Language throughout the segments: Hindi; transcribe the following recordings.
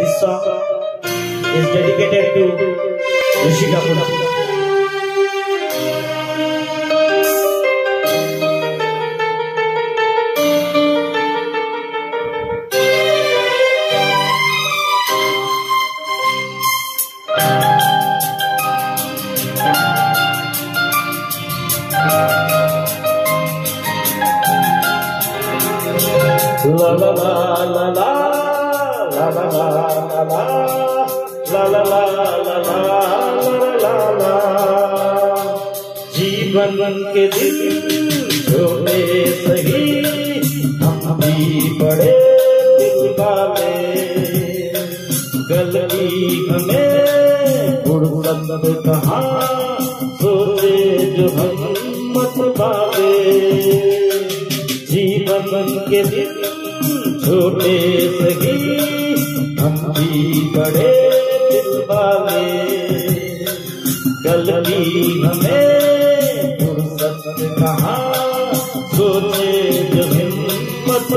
This song is dedicated to Rishika Puna. La la la la la जीवन के दिन छोटे सही हम भी बड़े दिल वाले गलती हमें कहाँ जो हम मत पावे जीवन के दिन छोटे सही भी बड़े भावे कल हमें सोचे हिम्मत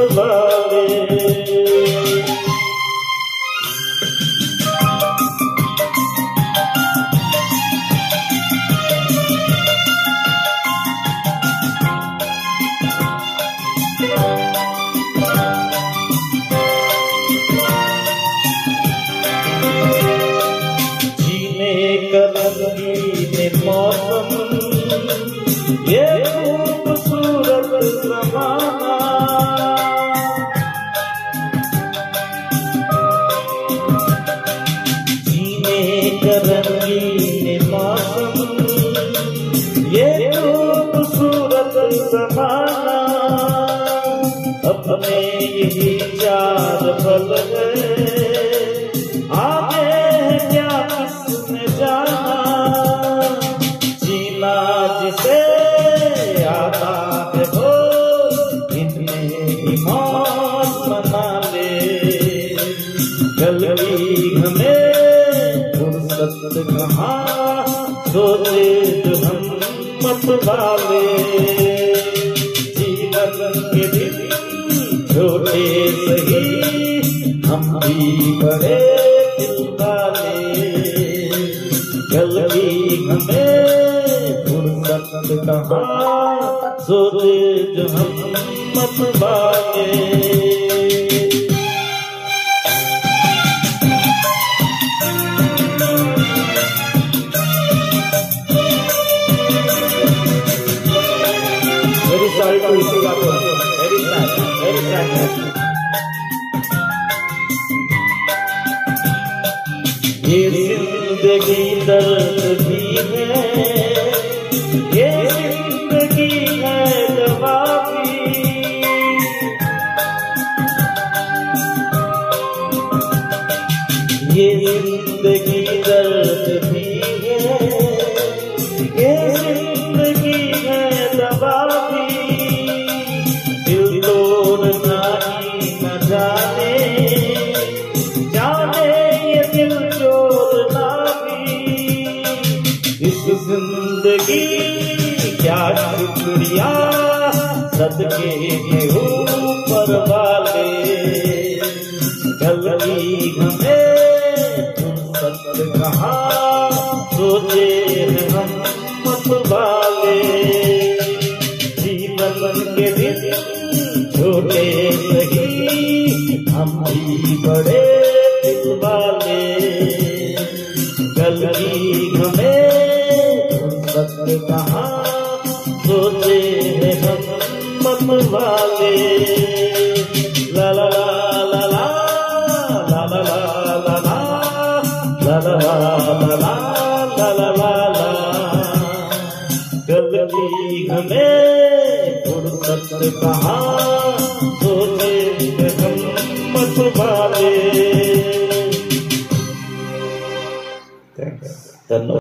यही चार पल है आगे है क्या किसने जाना? जीना जिसे आता है वो, इतने ही मौत मना ले। गलती हमें फुर्सत कहाँ सोचे जो हम मत वाले जीवन के दिन छोटे सही हम भी बड़े कल भी हमें फुर्सत कहाँ सोचे जो हम मत भागे Sorry for Very sad. ये ज़िंदगी दर्द भी है ये ज़िंदगी है दवा भी ये ज़िंदगी ज़िंदगी क्या शुक्रिया सदके के ऊपर वाले। गलती हमें फुर्सत कहाँ, सोचे हम मत वाले। जीवन के दिन छोटे Thank you. la la